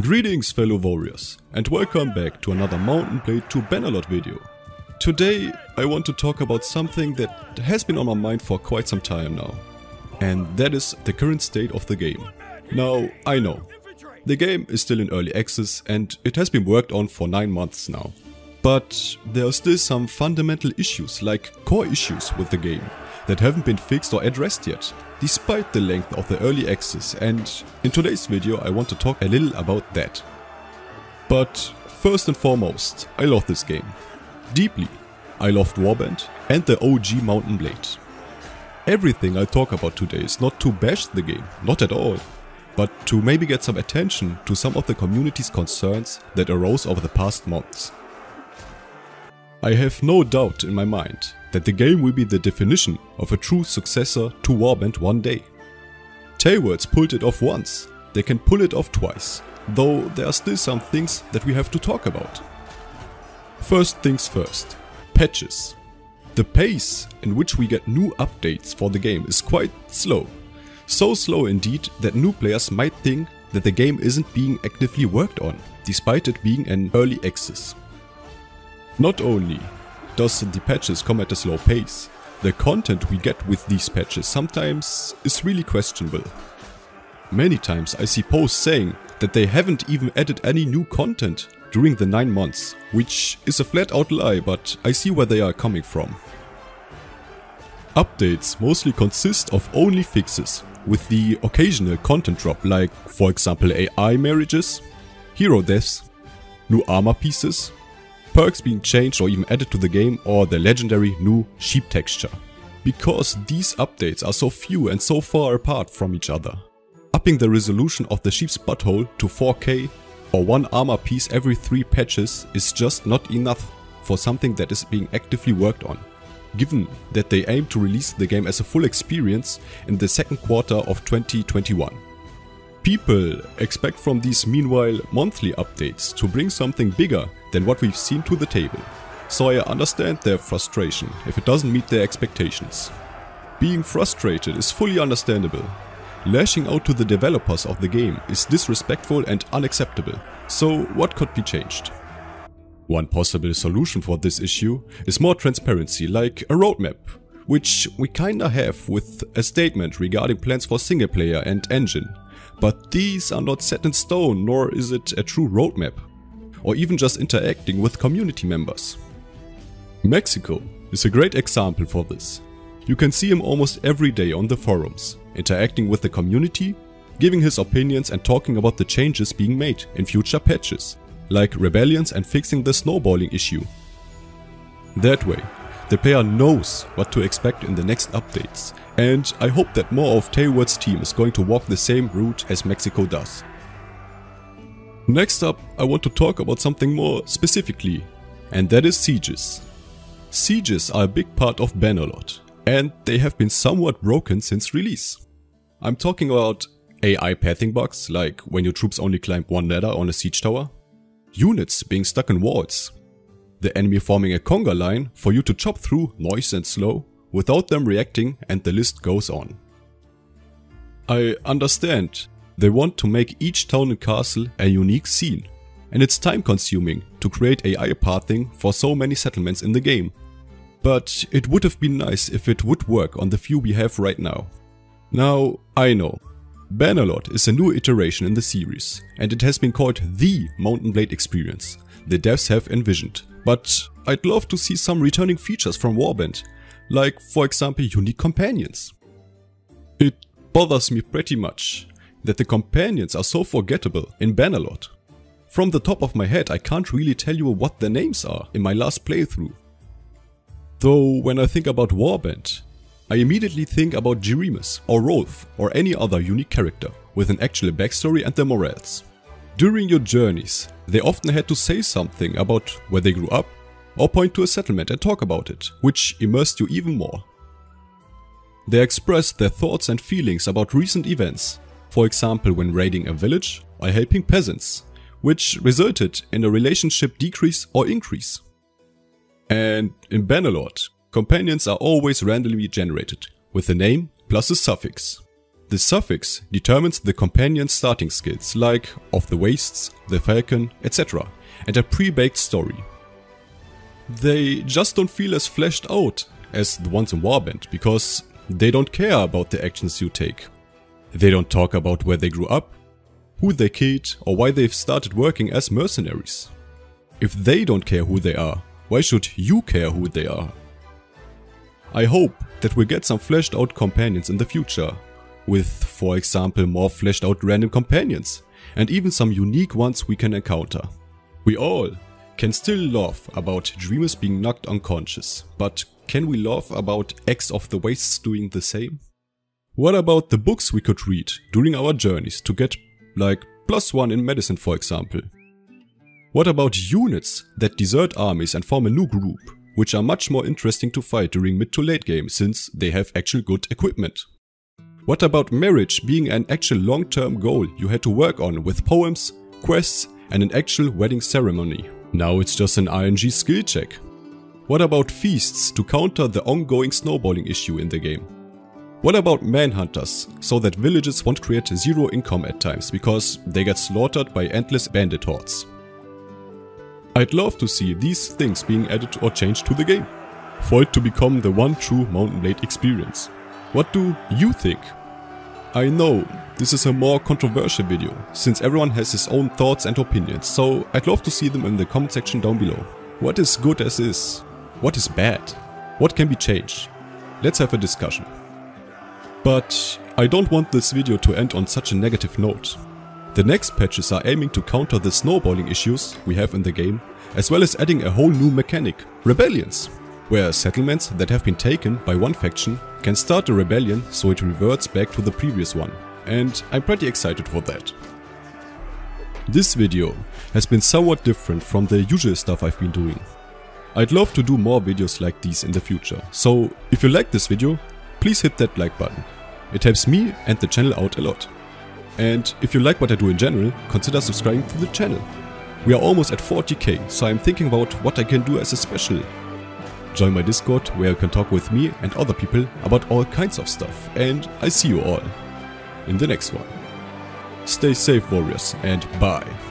Greetings fellow warriors and welcome back to another Mount & Blade 2 Bannerlord video. Today I want to talk about something that has been on my mind for quite some time now. And that is the current state of the game. Now, I know, the game is still in early access and it has been worked on for 9 months now. But there are still some fundamental issues like core issues with the game that haven't been fixed or addressed yet, despite the length of the early access and in today's video I want to talk a little about that. But first and foremost, I love this game. Deeply. I loved Warband and the OG Mount & Blade. Everything I talk about today is not to bash the game, not at all, but to maybe get some attention to some of the community's concerns that arose over the past months. I have no doubt in my mind that the game will be the definition of a true successor to Warband one day. TaleWorlds pulled it off once, they can pull it off twice, though there are still some things that we have to talk about. First things first, patches. The pace in which we get new updates for the game is quite slow. So slow indeed that new players might think that the game isn't being actively worked on, despite it being an early access. Not only does the patches come at a slow pace, the content we get with these patches sometimes is really questionable. Many times I see posts saying that they haven't even added any new content during the 9 months, which is a flat out lie but I see where they are coming from. Updates mostly consist of only fixes, with the occasional content drop like for example AI marriages, hero deaths, new armor pieces, perks being changed or even added to the game or the legendary new sheep texture. Because these updates are so few and so far apart from each other. Upping the resolution of the sheep's butthole to 4K or one armor piece every 3 patches is just not enough for something that is being actively worked on. Given that they aim to release the game as a full experience in the second quarter of 2021. People expect from these meanwhile monthly updates to bring something bigger than what we've seen to the table. So I understand their frustration if it doesn't meet their expectations. Being frustrated is fully understandable. Lashing out to the developers of the game is disrespectful and unacceptable. So what could be changed? One possible solution for this issue is more transparency like a roadmap, which we kinda have with a statement regarding plans for single player and engine. But these are not set in stone nor is it a true roadmap or even just interacting with community members. mexxico is a great example for this. You can see him almost every day on the forums, interacting with the community, giving his opinions and talking about the changes being made in future patches, like rebellions and fixing the snowballing issue. That way, the player knows what to expect in the next updates, and I hope that more of TaleWorlds' team is going to walk the same route as mexxico does. Next up, I want to talk about something more specifically, and that is sieges. Sieges are a big part of Bannerlord, and they have been somewhat broken since release. I'm talking about AI pathing bugs, like when your troops only climb one ladder on a siege tower, units being stuck in walls, the enemy forming a conga line for you to chop through noise and slow without them reacting and the list goes on. I understand they want to make each town and castle a unique scene. And it's time consuming to create AI pathing for so many settlements in the game. But it would have been nice if it would work on the few we have right now. Now, I know. Bannerlord is a new iteration in the series, and it has been called THE Mount & Blade experience, the devs have envisioned. But I'd love to see some returning features from Warband, like for example unique companions. It bothers me pretty much that the companions are so forgettable in Bannerlord. From the top of my head I can't really tell you what their names are in my last playthrough. Though when I think about Warband, I immediately think about Jeremus or Rolf or any other unique character with an actual backstory and their morals. During your journeys, they often had to say something about where they grew up or point to a settlement and talk about it, which immersed you even more. They expressed their thoughts and feelings about recent events for example when raiding a village or helping peasants, which resulted in a relationship decrease or increase. And in Bannerlord, companions are always randomly generated, with a name plus a suffix. The suffix determines the companion's starting skills like of the wastes, the falcon, etc. and a pre-baked story. They just don't feel as fleshed out as the ones in Warband because they don't care about the actions you take. They don't talk about where they grew up, who they killed or why they've started working as mercenaries. If they don't care who they are, why should you care who they are? I hope that we'll get some fleshed out companions in the future, with for example more fleshed out random companions, and even some unique ones we can encounter. We all can still laugh about dreamers being knocked unconscious, but can we laugh about X of the Wastes doing the same? What about the books we could read during our journeys to get like plus one in medicine for example? What about units that desert armies and form a new group, which are much more interesting to fight during mid to late game since they have actual good equipment? What about marriage being an actual long-term goal you had to work on with poems, quests and an actual wedding ceremony? Now it's just an RNG skill check. What about feasts to counter the ongoing snowballing issue in the game? What about manhunters, so that villages won't create zero income at times because they get slaughtered by endless bandit hordes? I'd love to see these things being added or changed to the game, for it to become the one true Mount & Blade experience. What do you think? I know this is a more controversial video, since everyone has his own thoughts and opinions, so I'd love to see them in the comment section down below. What is good as is? What is bad? What can be changed? Let's have a discussion. But I don't want this video to end on such a negative note. The next patches are aiming to counter the snowballing issues we have in the game, as well as adding a whole new mechanic, rebellions, where settlements that have been taken by one faction can start a rebellion so it reverts back to the previous one and I'm pretty excited for that. This video has been somewhat different from the usual stuff I've been doing. I'd love to do more videos like these in the future, so if you like this video, please hit that like button. It helps me and the channel out a lot. And if you like what I do in general, consider subscribing to the channel. We are almost at 40k, so I'm thinking about what I can do as a special. Join my Discord where you can talk with me and other people about all kinds of stuff, and I see you all in the next one. Stay safe warriors and bye.